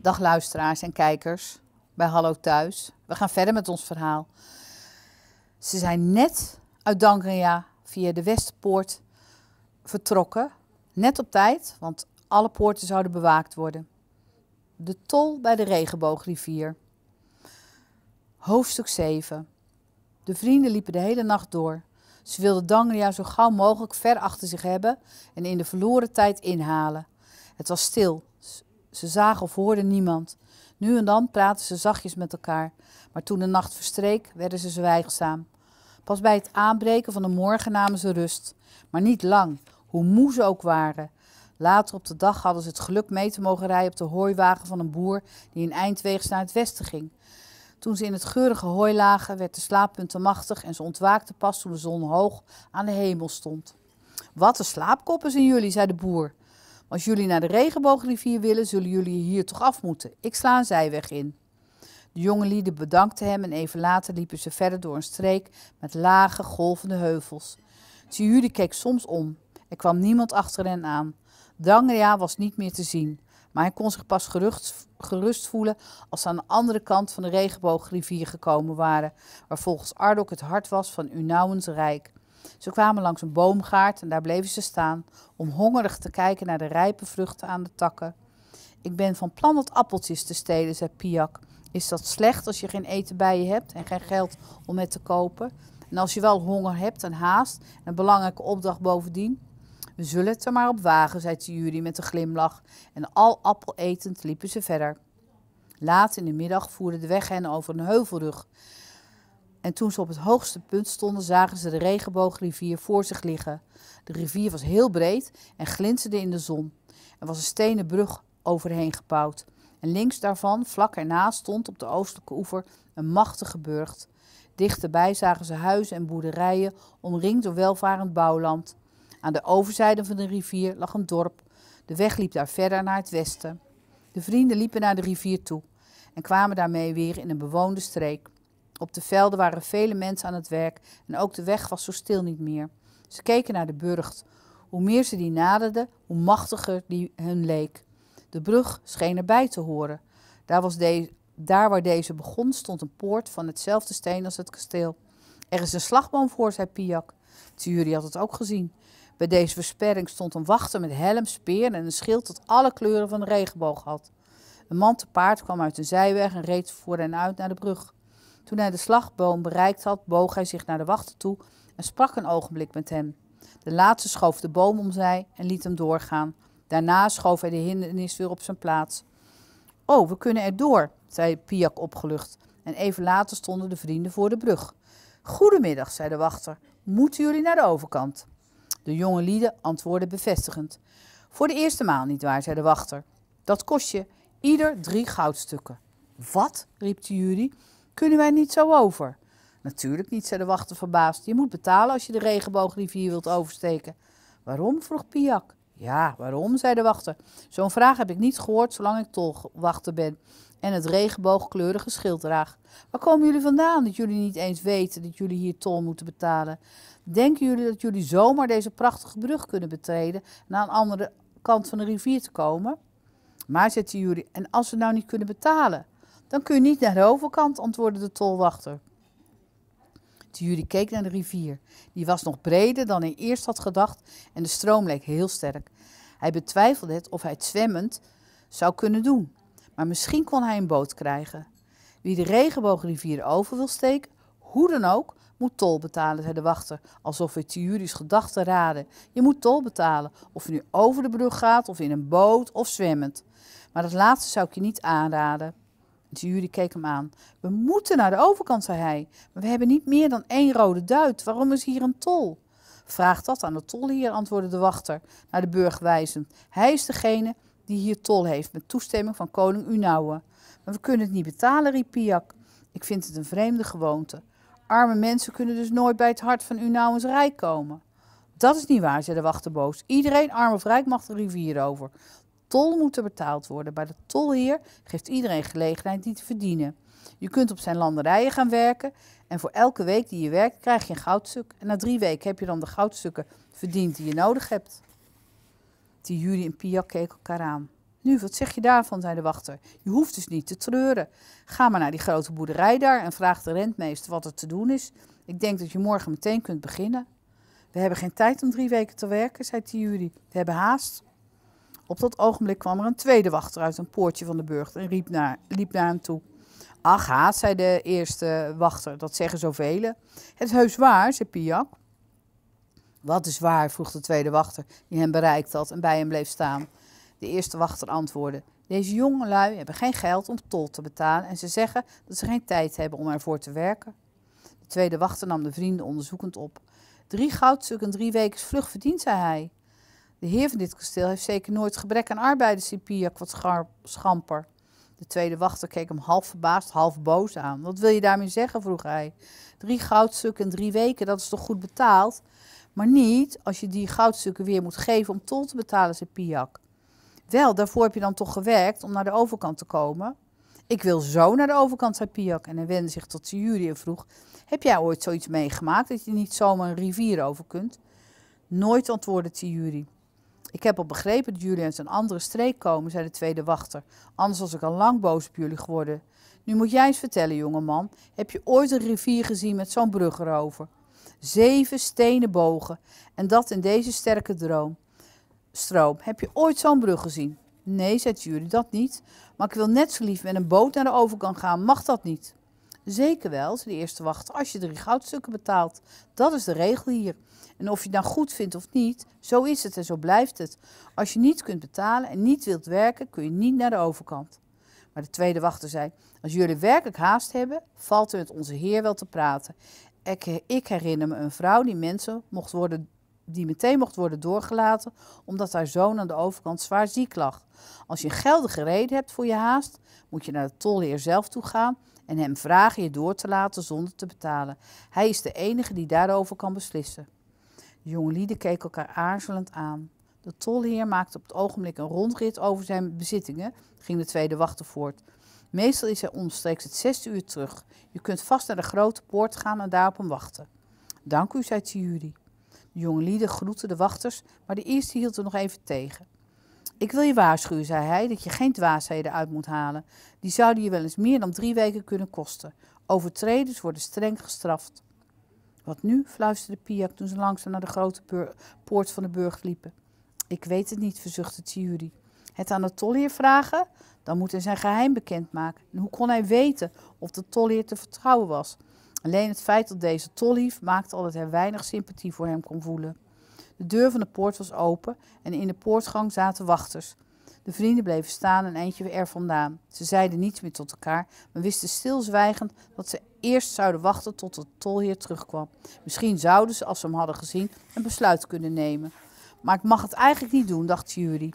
Dag luisteraars en kijkers bij Hallo Thuis. We gaan verder met ons verhaal. Ze zijn net uit Dankria via de Westpoort vertrokken. Net op tijd, want alle poorten zouden bewaakt worden. De tol bij de Regenboogrivier. Hoofdstuk 7. De vrienden liepen de hele nacht door. Ze wilden Dangria zo gauw mogelijk ver achter zich hebben en in de verloren tijd inhalen. Het was stil. Ze zagen of hoorden niemand. Nu en dan praten ze zachtjes met elkaar, maar toen de nacht verstreek, werden ze zwijgzaam. Pas bij het aanbreken van de morgen namen ze rust, maar niet lang, hoe moe ze ook waren. Later op de dag hadden ze het geluk mee te mogen rijden op de hooiwagen van een boer die in eindweegs naar het westen ging. Toen ze in het geurige hooi lagen, werd de slaappunt te machtig en ze ontwaakten pas toen de zon hoog aan de hemel stond. Wat een slaapkoppen zijn jullie, zei de boer. Als jullie naar de regenboogrivier willen, zullen jullie hier toch af moeten. Ik sla een zijweg in. De jonge lieden bedankten hem en even later liepen ze verder door een streek met lage, golvende heuvels. Thierry keek soms om. Er kwam niemand achter hen aan. Dangria was niet meer te zien, maar hij kon zich pas gerust, gerust voelen als ze aan de andere kant van de regenboogrivier gekomen waren, waar volgens Ardok het hart was van Unauwens rijk. Ze kwamen langs een boomgaard en daar bleven ze staan, om hongerig te kijken naar de rijpe vruchten aan de takken. Ik ben van plan wat appeltjes te stelen, zei Piak. Is dat slecht als je geen eten bij je hebt en geen geld om het te kopen? En als je wel honger hebt en haast en een belangrijke opdracht bovendien? We zullen het er maar op wagen, zei Thierry met een glimlach. En al appel etend liepen ze verder. Laat in de middag voerde de weg hen over een heuvelrug. En toen ze op het hoogste punt stonden, zagen ze de regenboogrivier voor zich liggen. De rivier was heel breed en glinsterde in de zon. Er was een stenen brug overheen gebouwd. En links daarvan, vlak ernaast, stond op de oostelijke oever een machtige burcht. Dichterbij zagen ze huizen en boerderijen, omringd door welvarend bouwland. Aan de overzijde van de rivier lag een dorp. De weg liep daar verder naar het westen. De vrienden liepen naar de rivier toe en kwamen daarmee weer in een bewoonde streek. Op de velden waren vele mensen aan het werk en ook de weg was zo stil niet meer. Ze keken naar de burcht. Hoe meer ze die naderden, hoe machtiger die hun leek. De brug scheen erbij te horen. Daar, was daar waar deze begon stond een poort van hetzelfde steen als het kasteel. Er is een slagboom voor, zei Piak. Thierry had het ook gezien. Bij deze versperring stond een wachter met helm, speer en een schild dat alle kleuren van de regenboog had. Een man te paard kwam uit een zijweg en reed voor en uit naar de brug. Toen hij de slagboom bereikt had, boog hij zich naar de wachter toe en sprak een ogenblik met hem. De laatste schoof de boom omzij en liet hem doorgaan. Daarna schoof hij de hindernis weer op zijn plaats. Oh, we kunnen er door, zei Piak opgelucht. En even later stonden de vrienden voor de brug. Goedemiddag, zei de wachter. Moeten jullie naar de overkant? De jonge lieden antwoordden bevestigend. Voor de eerste maal niet waar, zei de wachter. Dat kost je ieder drie goudstukken. Wat? riep de jury. Kunnen wij niet zo over? Natuurlijk niet, zei de wachter verbaasd. Je moet betalen als je de regenboogrivier wilt oversteken. Waarom? vroeg Piak. Ja, waarom? zei de wachter. Zo'n vraag heb ik niet gehoord zolang ik tolwachter ben en het regenboogkleurige schild draag. Waar komen jullie vandaan dat jullie niet eens weten dat jullie hier tol moeten betalen? Denken jullie dat jullie zomaar deze prachtige brug kunnen betreden en aan de andere kant van de rivier te komen? Maar, zette jullie, en als we nou niet kunnen betalen? Dan kun je niet naar de overkant, antwoordde de tolwachter. Jullie keek naar de rivier. Die was nog breder dan hij eerst had gedacht en de stroom leek heel sterk. Hij betwijfelde het of hij het zwemmend zou kunnen doen. Maar misschien kon hij een boot krijgen. Wie de regenboogrivier over wil steken, hoe dan ook, moet tol betalen, zei de wachter, alsof hij Thierry's gedachten raadde. Je moet tol betalen, of je nu over de brug gaat, of in een boot, of zwemmend. Maar dat laatste zou ik je niet aanraden. Jury keek hem aan. We moeten naar de overkant, zei hij. Maar we hebben niet meer dan één rode duit. Waarom is hier een tol? Vraag dat aan de tolheer, antwoordde de wachter, naar de burg wijzend. Hij is degene die hier tol heeft, met toestemming van koning Unauwe. Maar we kunnen het niet betalen, riep Piak. Ik vind het een vreemde gewoonte. Arme mensen kunnen dus nooit bij het hart van Unauwens rijk komen. Dat is niet waar, zei de wachter boos. Iedereen, arm of rijk, mag de rivier over tol moet er betaald worden. Bij de tolheer geeft iedereen gelegenheid die te verdienen. Je kunt op zijn landerijen gaan werken en voor elke week die je werkt krijg je een goudstuk. En na drie weken heb je dan de goudstukken verdiend die je nodig hebt. Tiuri en Piak keken elkaar aan. Nu, wat zeg je daarvan, zei de wachter. Je hoeft dus niet te treuren. Ga maar naar die grote boerderij daar en vraag de rentmeester wat er te doen is. Ik denk dat je morgen meteen kunt beginnen. We hebben geen tijd om drie weken te werken, zei Tiuri. We hebben haast. Op dat ogenblik kwam er een tweede wachter uit een poortje van de burcht en riep naar, liep naar hem toe. Ach, haast, zei de eerste wachter, dat zeggen zoveel. Het is heus waar, zei Piak. Wat is waar? vroeg de tweede wachter, die hem bereikt had en bij hem bleef staan. De eerste wachter antwoordde: Deze jongelui hebben geen geld om tol te betalen en ze zeggen dat ze geen tijd hebben om ervoor te werken. De tweede wachter nam de vrienden onderzoekend op. Drie goudstukken en drie weken vlug verdiend, zei hij. De heer van dit kasteel heeft zeker nooit gebrek aan arbeiders, zei Piak wat schamper. De tweede wachter keek hem half verbaasd, half boos aan. Wat wil je daarmee zeggen? vroeg hij. Drie goudstukken en drie weken, dat is toch goed betaald? Maar niet als je die goudstukken weer moet geven om tol te betalen, zei Piak. Wel, daarvoor heb je dan toch gewerkt om naar de overkant te komen? Ik wil zo naar de overkant, zei Piak. En hij wendde zich tot jury en vroeg: Heb jij ooit zoiets meegemaakt dat je niet zomaar een rivier over kunt? Nooit, antwoordde Tjuri. Ik heb al begrepen dat jullie uit een andere streek komen, zei de tweede wachter. Anders was ik al lang boos op jullie geworden. Nu moet jij eens vertellen, jongeman. Heb je ooit een rivier gezien met zo'n brug erover? Zeven stenen bogen. En dat in deze sterke droom. Stroom. Heb je ooit zo'n brug gezien? Nee, zei jullie, dat niet. Maar ik wil net zo lief met een boot naar de overkant gaan. Mag dat niet? Zeker wel, zei de eerste wachter, als je drie goudstukken betaalt. Dat is de regel hier. En of je het nou goed vindt of niet, zo is het en zo blijft het. Als je niet kunt betalen en niet wilt werken, kun je niet naar de overkant. Maar de tweede wachter zei: Als jullie werkelijk haast hebben, valt er met onze Heer wel te praten. Ik herinner me een vrouw die mensen mocht worden, die meteen mocht worden doorgelaten, omdat haar zoon aan de overkant zwaar ziek lag. Als je geldige reden hebt voor je haast, moet je naar de tolheer zelf toe gaan en hem vragen je door te laten zonder te betalen. Hij is de enige die daarover kan beslissen. De jonge lieden keken elkaar aarzelend aan. De tolheer maakte op het ogenblik een rondrit over zijn bezittingen, ging de tweede wachter voort. Meestal is hij omstreeks het zesde uur terug. Je kunt vast naar de grote poort gaan en daar op hem wachten. Dank u, zei Thierry. De jonge lieden groetten de wachters, maar de eerste hield er nog even tegen. Ik wil je waarschuwen, zei hij, dat je geen dwaasheden uit moet halen. Die zouden je wel eens meer dan drie weken kunnen kosten. Overtreders worden streng gestraft. Wat nu? fluisterde Piak toen ze langzaam naar de grote poort van de burg liepen. Ik weet het niet, verzuchtte Thierry. Het aan de tolheer vragen? Dan moet hij zijn geheim bekendmaken. En hoe kon hij weten of de tolheer te vertrouwen was? Alleen het feit dat deze tolhief maakte al dat hij weinig sympathie voor hem kon voelen. De deur van de poort was open en in de poortgang zaten wachters. De vrienden bleven staan een eindje er vandaan. Ze zeiden niets meer tot elkaar, maar wisten stilzwijgend dat ze eerst zouden wachten tot de tolheer terugkwam. Misschien zouden ze, als ze hem hadden gezien, een besluit kunnen nemen. Maar ik mag het eigenlijk niet doen, dacht Jury.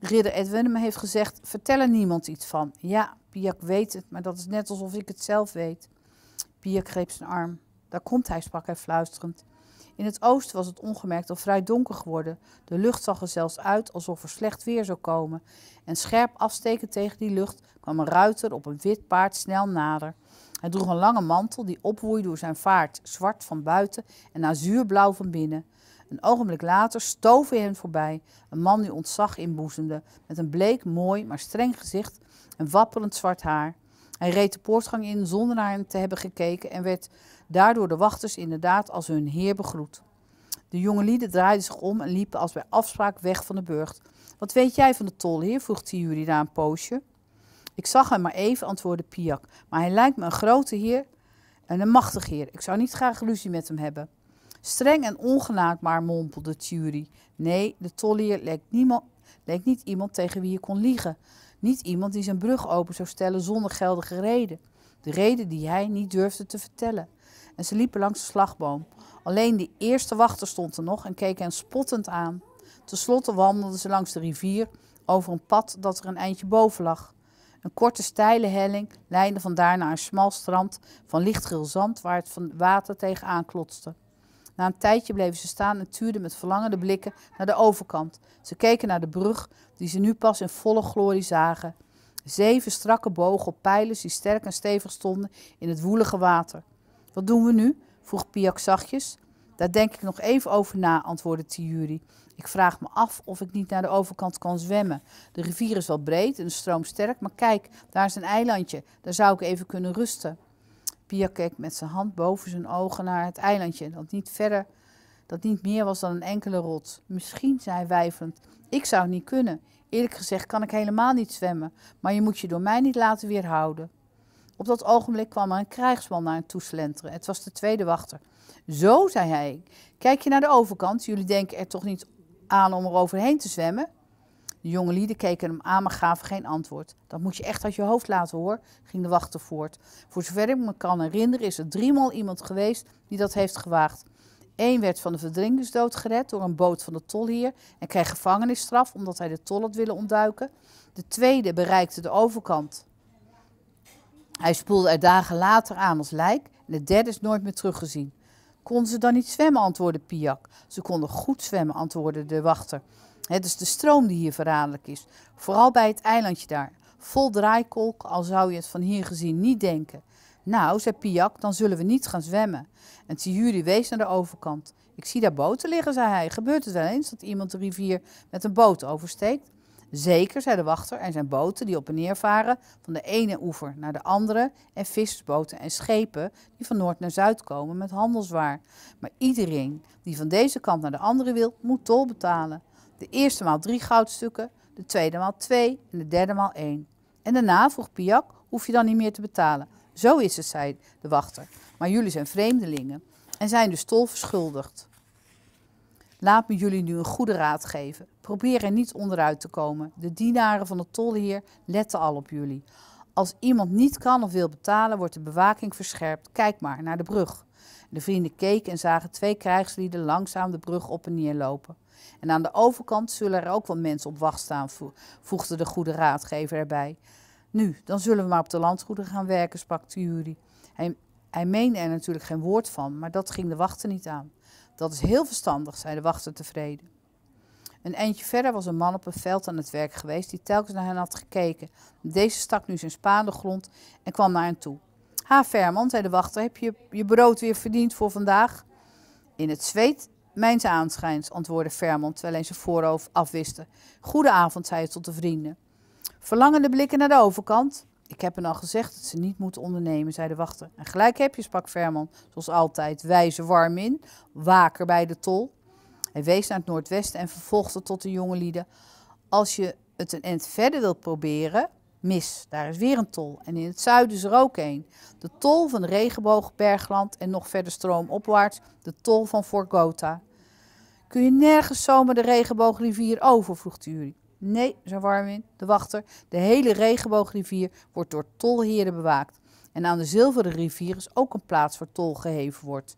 Ridder Edwin heeft gezegd: vertel er niemand iets van. Ja, Piak weet het, maar dat is net alsof ik het zelf weet. Piak greep zijn arm. Daar komt hij, sprak hij fluisterend. In het oosten was het ongemerkt al vrij donker geworden. De lucht zag er zelfs uit alsof er slecht weer zou komen. En scherp afstekend tegen die lucht kwam een ruiter op een wit paard snel nader. Hij droeg een lange mantel die opwoeide door zijn vaart, zwart van buiten en azuurblauw van binnen. Een ogenblik later stoof hij hen voorbij, een man die ontzag inboezemde, met een bleek, mooi, maar streng gezicht en wapperend zwart haar. Hij reed de poortgang in zonder naar hem te hebben gekeken en werd daardoor de wachters inderdaad als hun heer begroet. De jonge lieden draaiden zich om en liepen als bij afspraak weg van de burcht. Wat weet jij van de tolheer? vroeg Tiuri na een poosje. Ik zag hem maar even, antwoordde Piak, maar hij lijkt me een grote heer en een machtig heer. Ik zou niet graag ruzie met hem hebben. Streng en ongenaakbaar mompelde Thury. Nee, de tolleer leek, leek niet iemand tegen wie je kon liegen. Niet iemand die zijn brug open zou stellen zonder geldige reden. De reden die hij niet durfde te vertellen. En ze liepen langs de slagboom. Alleen de eerste wachter stond er nog en keek hen spottend aan. Ten slotte wandelden ze langs de rivier over een pad dat er een eindje boven lag. Een korte steile helling leidde vandaar naar een smal strand van lichtgeel zand waar het water tegenaan klotste. Na een tijdje bleven ze staan en tuurden met verlangende blikken naar de overkant. Ze keken naar de brug, die ze nu pas in volle glorie zagen. Zeven strakke bogen op pijlers die sterk en stevig stonden in het woelige water. Wat doen we nu? vroeg Piak zachtjes. Daar denk ik nog even over na, antwoordde Thierry. Ik vraag me af of ik niet naar de overkant kan zwemmen. De rivier is wel breed en de stroom sterk, maar kijk, daar is een eilandje. Daar zou ik even kunnen rusten. Pia keek met zijn hand boven zijn ogen naar het eilandje, dat niet verder, dat niet meer was dan een enkele rots. Misschien, zei hij weifelend, ik zou het niet kunnen. Eerlijk gezegd kan ik helemaal niet zwemmen, maar je moet je door mij niet laten weerhouden. Op dat ogenblik kwam er een krijgsman naar hem toe slenteren. Het was de tweede wachter. Zo, zei hij, kijk je naar de overkant. Jullie denken er toch niet aan om er overheen te zwemmen? De jonge lieden keken hem aan, maar gaven geen antwoord. Dat moet je echt uit je hoofd laten hoor, ging de wachter voort. Voor zover ik me kan herinneren is er driemaal iemand geweest die dat heeft gewaagd. Eén werd van de verdrinkingsdood gered door een boot van de tolheer en kreeg gevangenisstraf omdat hij de tol had willen ontduiken. De tweede bereikte de overkant. Hij spoelde er dagen later aan als lijk en de derde is nooit meer teruggezien. Konden ze dan niet zwemmen, antwoordde Piak. Ze konden goed zwemmen, antwoordde de wachter. Het is de stroom die hier verraderlijk is. Vooral bij het eilandje daar. Vol draaikolk, al zou je het van hier gezien niet denken. Nou, zei Piak, dan zullen we niet gaan zwemmen. En Tihuri wees naar de overkant. Ik zie daar boten liggen, zei hij. Gebeurt het wel eens dat iemand de rivier met een boot oversteekt? Zeker, zei de wachter, er zijn boten die op en neer varen van de ene oever naar de andere en vissersboten en schepen die van noord naar zuid komen met handelswaar. Maar iedereen die van deze kant naar de andere wil, moet tol betalen. De eerste maal drie goudstukken, de tweede maal twee en de derde maal één. En daarna, vroeg Piak, hoef je dan niet meer te betalen. Zo is het, zei de wachter. Maar jullie zijn vreemdelingen en zijn dus tol verschuldigd. Laat me jullie nu een goede raad geven. Probeer er niet onderuit te komen. De dienaren van de tolheer letten al op jullie. Als iemand niet kan of wil betalen, wordt de bewaking verscherpt. Kijk maar naar de brug. De vrienden keken en zagen twee krijgslieden langzaam de brug op en neer lopen. En aan de overkant zullen er ook wel mensen op wacht staan, voegde de goede raadgever erbij. Nu, dan zullen we maar op de landgoederen gaan werken, sprak Thierry. Hij, hij meende er natuurlijk geen woord van, maar dat ging de wachter niet aan. Dat is heel verstandig, zei de wachter tevreden. Een eindje verder was een man op een veld aan het werk geweest die telkens naar hen had gekeken. Deze stak nu zijn spaan de grond en kwam naar hen toe. Ha, Verman, zei de wachter, heb je je brood weer verdiend voor vandaag? In het zweet mijns aanschijns, antwoordde Verman, terwijl hij zijn voorhoofd afwiste. Goedenavond, zei hij tot de vrienden. Verlangende blikken naar de overkant. Ik heb hen al gezegd dat ze niet moeten ondernemen, zei de wachter. En gelijk heb je, sprak Verman, zoals altijd, wijze warm in, waker bij de tol. Hij wees naar het noordwesten en vervolgde tot de jonge lieden. Als je het een eind verder wilt proberen, mis, daar is weer een tol. En in het zuiden is er ook een. De tol van Regenboogbergland en nog verder stroomopwaarts de tol van Fort Gotha. Kun je nergens zomaar de Regenboogrivier over, vroeg Jury. Nee, zei Warwin, de wachter. De hele regenboogrivier wordt door tolheren bewaakt. En aan de zilveren rivier is ook een plaats waar tol geheven wordt.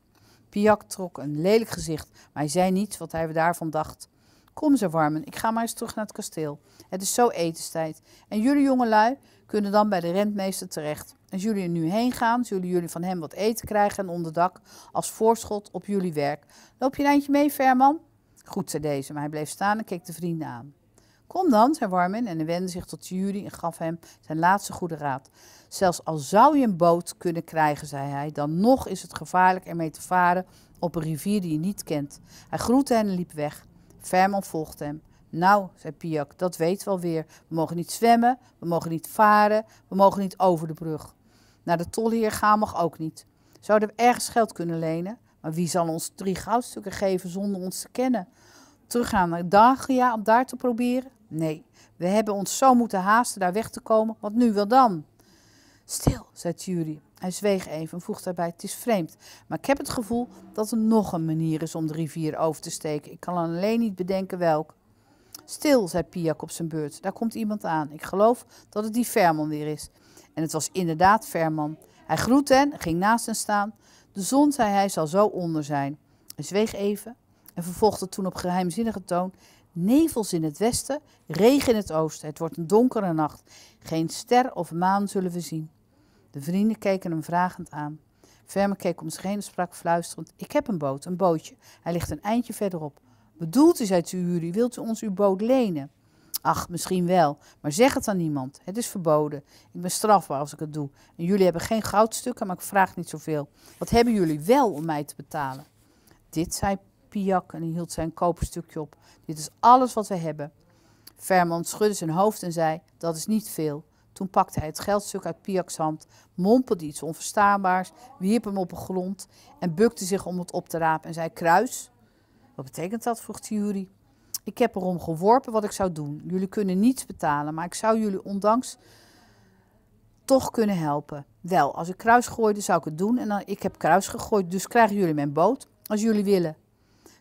Piak trok een lelijk gezicht, maar hij zei niets wat hij daarvan dacht. Kom, zei Warmen, ik ga maar eens terug naar het kasteel. Het is zo etenstijd. En jullie jongelui kunnen dan bij de rentmeester terecht. Als jullie er nu heen gaan, zullen jullie van hem wat eten krijgen en onderdak als voorschot op jullie werk. Loop je een eindje mee, Verman? Goed, zei deze, maar hij bleef staan en keek de vrienden aan. Kom dan, zei Warmin en hij wendde zich tot Jury en gaf hem zijn laatste goede raad. Zelfs al zou je een boot kunnen krijgen, zei hij, dan nog is het gevaarlijk ermee te varen op een rivier die je niet kent. Hij groette hen en liep weg. Verman volgde hem. Nou, zei Piak, dat weet wel weer. We mogen niet zwemmen, we mogen niet varen, we mogen niet over de brug. Naar de tolheer gaan mag ook niet. Zouden we ergens geld kunnen lenen? Maar wie zal ons drie goudstukken geven zonder ons te kennen? Teruggaan naar Dagia om daar te proberen? Nee, we hebben ons zo moeten haasten daar weg te komen. Wat nu wel dan? Stil, zei Jury. Hij zweeg even en voegde daarbij: Het is vreemd, maar ik heb het gevoel dat er nog een manier is om de rivier over te steken. Ik kan alleen niet bedenken welk. Stil, zei Piak op zijn beurt. Daar komt iemand aan. Ik geloof dat het die Verman weer is. En het was inderdaad Verman. Hij groette hen, ging naast hen staan. De zon, zei hij, zal zo onder zijn. Hij zweeg even en vervolgde toen op geheimzinnige toon: Nevels in het westen, regen in het oosten. Het wordt een donkere nacht. Geen ster of maan zullen we zien. De vrienden keken hem vragend aan. Verme keek om zich heen en sprak fluisterend. Ik heb een boot, een bootje. Hij ligt een eindje verderop. Bedoelt u, zei Tsuhuri, wilt u ons uw boot lenen? Ach, misschien wel, maar zeg het aan niemand. Het is verboden. Ik ben strafbaar als ik het doe. En jullie hebben geen goudstukken, maar ik vraag niet zoveel. Wat hebben jullie wel om mij te betalen? Dit, zei Piak en hij hield zijn koperstukje op. Dit is alles wat we hebben. Verman schudde zijn hoofd en zei, dat is niet veel. Toen pakte hij het geldstuk uit Piaks hand, mompelde iets onverstaanbaars, wierp hem op de grond en bukte zich om het op te rapen en zei, kruis? Wat betekent dat? vroeg Thierry. Ik heb erom geworpen wat ik zou doen. Jullie kunnen niets betalen, maar ik zou jullie ondanks toch kunnen helpen. Wel, als ik kruis gooide, zou ik het doen. En dan, ik heb kruis gegooid, dus krijgen jullie mijn boot als jullie willen.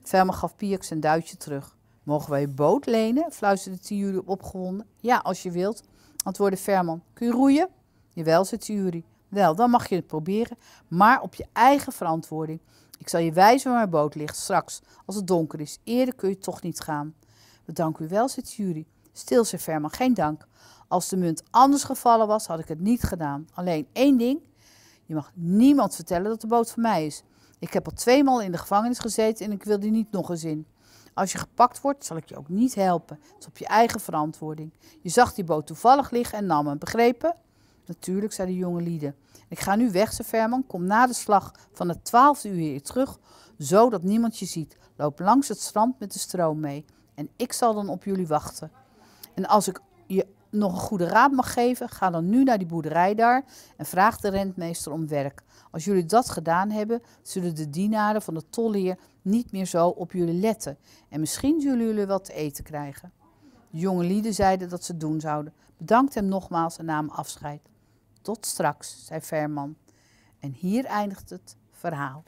Velma gaf Piak zijn duitje terug. Mogen wij je boot lenen? fluisterde Thierry opgewonden. Ja, als je wilt, antwoordde Verman. Kun je roeien? Jawel, zei Thierry. Wel, dan mag je het proberen, maar op je eigen verantwoording. Ik zal je wijzen waar mijn boot ligt, straks, als het donker is. Eerder kun je toch niet gaan. Bedank u wel, zei Thierry. Stil, zei Verman, geen dank. Als de munt anders gevallen was, had ik het niet gedaan. Alleen één ding. Je mag niemand vertellen dat de boot van mij is. Ik heb al tweemaal in de gevangenis gezeten en ik wil die niet nog eens in. Als je gepakt wordt, zal ik je ook niet helpen. Het is op je eigen verantwoording. Je zag die boot toevallig liggen en nam hem, begrepen? Natuurlijk, zei de jonge lieden. Ik ga nu weg, zei Verman. Kom na de slag van het twaalfde uur hier terug, zodat niemand je ziet. Loop langs het strand met de stroom mee. En ik zal dan op jullie wachten. En als ik je nog een goede raad mag geven, ga dan nu naar die boerderij daar en vraag de rentmeester om werk. Als jullie dat gedaan hebben, zullen de dienaren van de tolleer niet meer zo op jullie letten. En misschien zullen jullie wat te eten krijgen. De jonge lieden zeiden dat ze het doen zouden. Bedankt hem nogmaals en namen afscheid. Tot straks, zei Verman. En hier eindigt het verhaal.